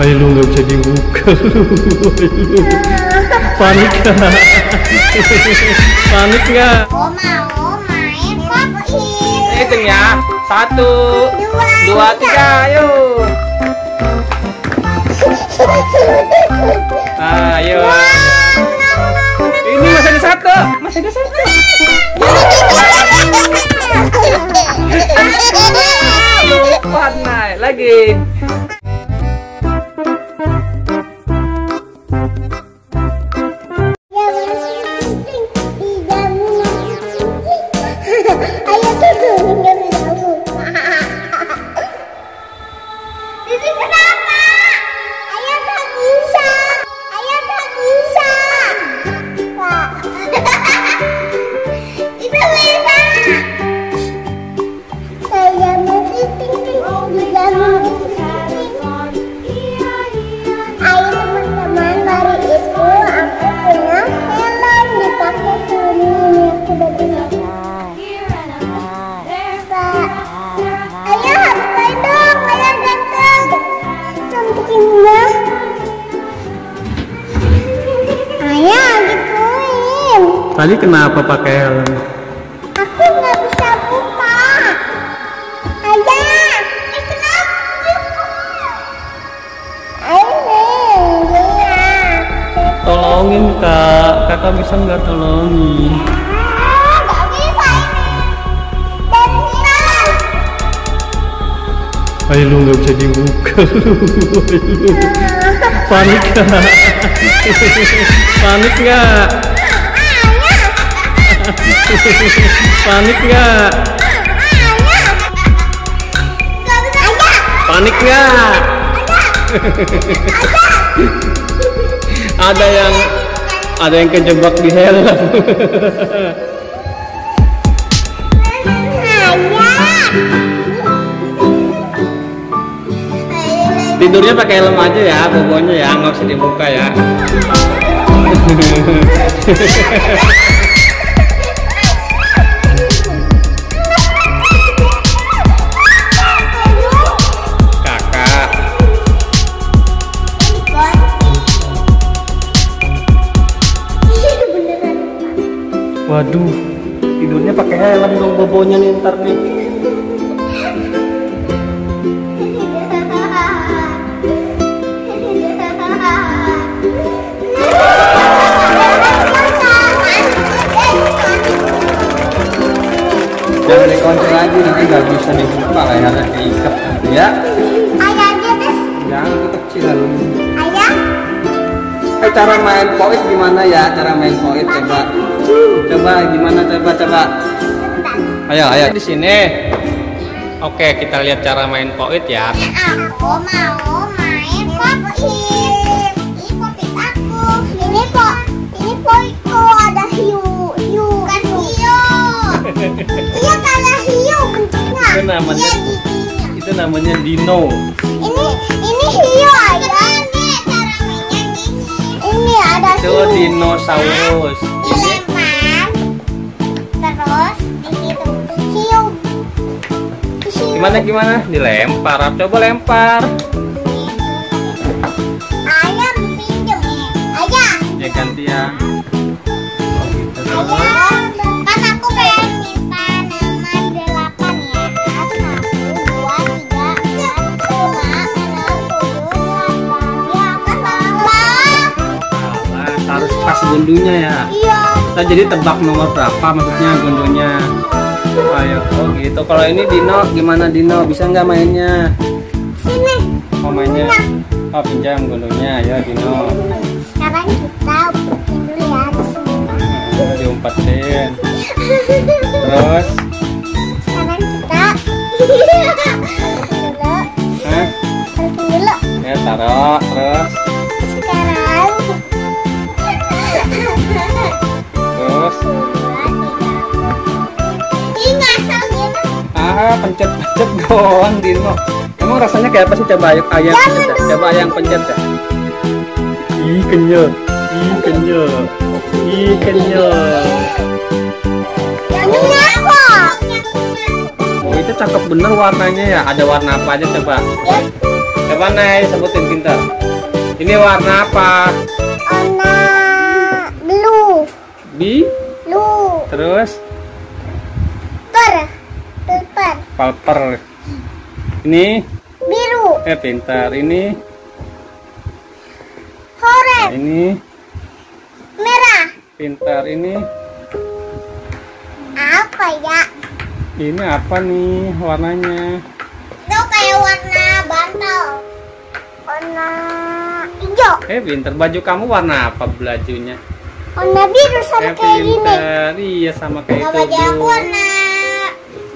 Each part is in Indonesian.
Ayo lu nggak bisa dibuka lu. Panik nggak? Panik nggak? Oh mau main popin. Hitung ya. Satu, dua, tiga, ayo. Ayo. Ini masih ada satu, masih ada satu. Lupa naik lagi. Tadi kenapa pakai helm? Aku nggak bisa buka. Ayah, eh kenapa? Tolongin kak, kakak bisa nggak tolongin? Ah. Ayo lu nggak bisa dibuka lu. Panik nggak? Panik nggak? Panik nggak? Panik nggak? ada yang ada yang kejebak di helm. Tidurnya pakai helm aja ya, bobonya ya, nggak usah dibuka ya. waduh, tidurnya pakai helm dong bobonya nih ntar nih. Jangan dikunci lagi nanti nggak bisa dibuka kayak ada diikat nanti ya. Ayahnya deh, Jangan kecil lalu. ayah. Eh cara main poit gimana ya? Cara main poit coba. Coba gimana coba coba. Ayo ayo di sini. Oke kita lihat cara main poit ya. Aku mau main popin. Ini popin aku. Ini kok, ini poiku ada hiu, hiu. Kan hiu. Iya kayak hiu bentuknya. Itu namanya- Iya. Itu namanya Dino. Ini ini hiu aja. cara mainnya gini. Ini ada Itu hiu. dinosaurus. Gimana gimana? Dilempar. Coba lempar. Ayam pinjem. Ayah. Ya gantian. Oh, gitu. Kan aku pengen minta nama delapan ya. Satu, dua, tiga, empat, lima, enam, tujuh, delapan. Ya. Salah, harus pas gundunya ya. Iya. Kita jadi tebak nomor berapa maksudnya gundunya. Ayo, oh gitu. Kalau ini Dino, gimana Dino? Bisa nggak mainnya? Sini. Oh mainnya? Oh pinjam gundunya, ya Dino. Sekarang kita bikin dulu ya di sini. Nah, diumpetin. Terus, Sekarang kita dulu Hah? bikin dulu. ya taruh. Ah, pencet-pencet doang Dino. Emang rasanya kayak apa sih? Coba ayo ayam pencet. dah. Coba ayam pencet dah. Ih kenyal, ih kenyal, ih kenyal. Oh itu cakep bener warnanya ya. Ada warna apa aja coba? Ya, Coba Nay sebutin pintar. Ini warna apa? Warna blue. Bi. Blue. Terus palper. Ini Biru. eh pintar. Ini Orange. ini Merah. pintar. Ini Apa ya? ini apa nih warnanya? Itu kayak warna bantal. Warna hijau. Eh pintar. Baju kamu warna apa bajunya? Warna biru sama Eh kayak gini. pintar. Iya sama kayak itu. baju aku warna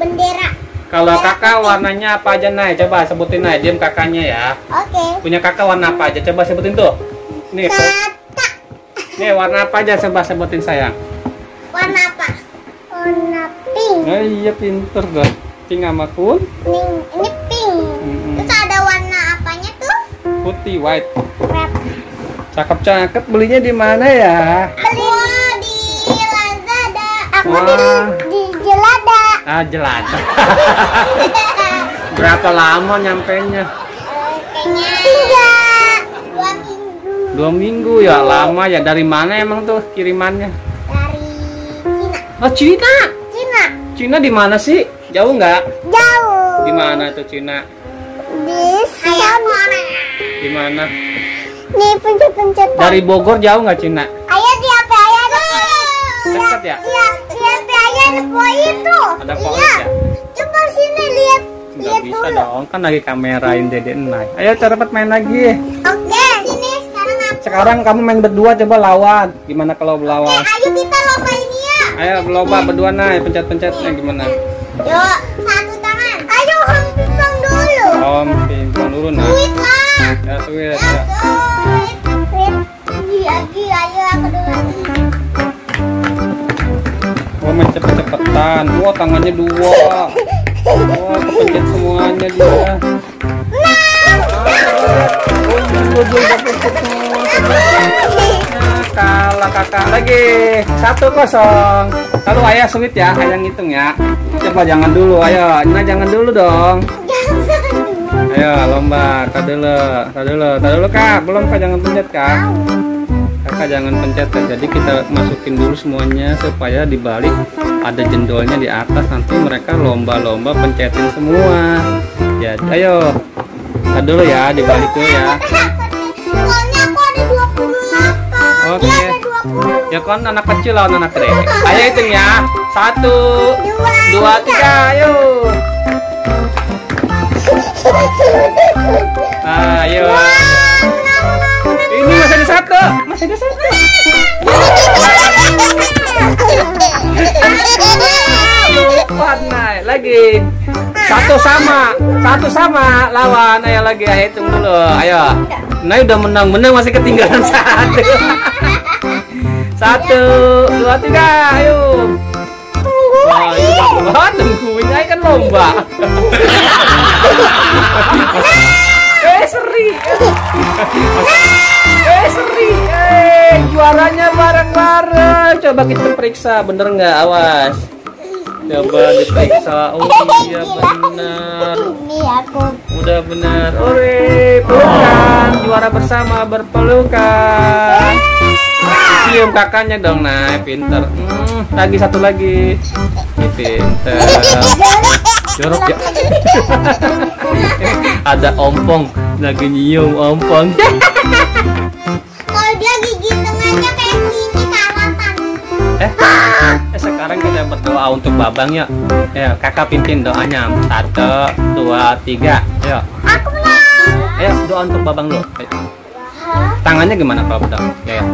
bendera. Kalau kakak warnanya apa aja Nay? Coba sebutin Nay. Diam kakaknya ya. Oke. Punya kakak warna apa aja? Coba sebutin tuh. Nih. Kata. nih warna apa aja? Coba sebutin sayang. Warna apa? Warna pink. Oh iya pinter dong. Pink sama kun, Pink. Ini pink. Mm-mm. Terus ada warna apanya tuh? putih white. Red. Cakep-cakep. Belinya di mana ya? Beli di Lazada. Aku Wah. di. Ah jelata. Berapa lama nyampenya? Kayaknya tiga. Dua minggu. Dua minggu ya lama ya. Dari mana emang tuh kirimannya? Dari Cina. Oh Cina. Cina. Cina di mana sih? Jauh nggak? Jauh. Di mana tuh Cina? Di sana. Di mana? Nih pencet-pencet. Dari Bogor jauh nggak Cina? Ayah di apa ayah ada Dekat ya? Ada poin itu. Ada poin iya. ya? Coba sini lihat. Lihat bisa dulu. dong, kan lagi kamerain Dede Enai. Ayo cepet main lagi. Oke, sini sekarang aku. Sekarang kamu main berdua coba lawan. Gimana kalau Oke, lawan? ayo kita lomba ini ya. Ayo lomba berdua Nay, pencet-pencetnya gimana? Yuk, satu tangan. Ayo om pisang dulu. Om, pingpong dulu Nay. Sweet lah. Ya sweet. Ya, Oh cepet-cepetan. Wah tangannya dua. Wah kepencet semuanya dia. Oh iya dua dua. Nah, kalah kakak lagi satu kosong. Lalu ayah sweet ya, ayah ngitung ya. Coba jangan dulu, ayo. Nah jangan dulu dong. Ayo lomba, tak dulu, tak dulu, tak dulu kak. Belum kak jangan pencet kak. Kakak jangan pencet ya. Jadi kita masukin dulu semuanya supaya di balik ada jendolnya di atas. Nanti mereka lomba-lomba pencetin semua. Ya, ayo. Tak dulu ya, dibalik dulu ya. Ada 28. Oke. Ada 20. Ya kan anak kecil lawan anak gede. Ayo hitung ya. Satu, Dua, dua, tiga, ayo. Ayo. Naik lagi. Satu sama, satu sama lawan. Ayo lagi, ayo hitung dulu. Ayo. Nah udah menang, menang masih ketinggalan satu. Satu, dua, tiga, ayo. Wah, tungguin aja kan lomba. eh, seri. eh, seri. Eh, juaranya bareng-bareng. Coba kita periksa, bener nggak? Awas. Coba diperiksa. Oh iya benar. Udah benar. Ore, pelukan. Juara bersama berpelukan. Cium kakaknya dong, nah, pinter. Hmm, lagi satu lagi. Pinter. Jorok ya. Ada ompong lagi nyium ompong. Eh, eh, sekarang kita berdoa untuk babang ya. Ya, kakak pimpin doanya. Satu, dua, tiga. Ayo, Aku menang. ayo doa untuk babang dulu. Ayo. Tangannya gimana kalau berdoa? Ya, ya.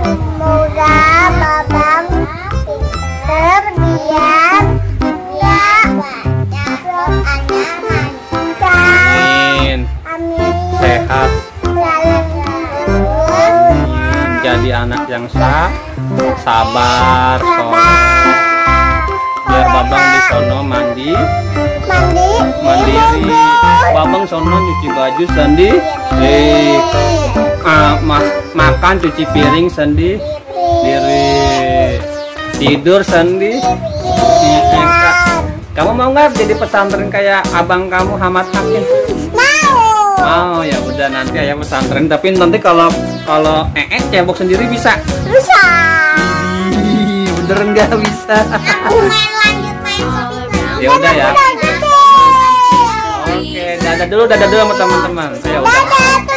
Semoga babang pinter biar Jadi anak yang sah, sabar, sono. Biar babang di sono mandi, mandi mandiri. Babang sono nyuci baju sendiri. Ah, mas, makan cuci piring sendiri. Tidur sendiri. Kak, Kamu mau nggak jadi pesantren kayak abang kamu Hamad Hakim? Mau mau ya udah nanti ayah pesantren tapi nanti kalau kalau ee cebok sendiri bisa Bisa. Bener nggak bisa Aku main lanjut main. Ya udah ya. Oke dadah dulu dadah dulu sama teman-teman ayo udah Dadah.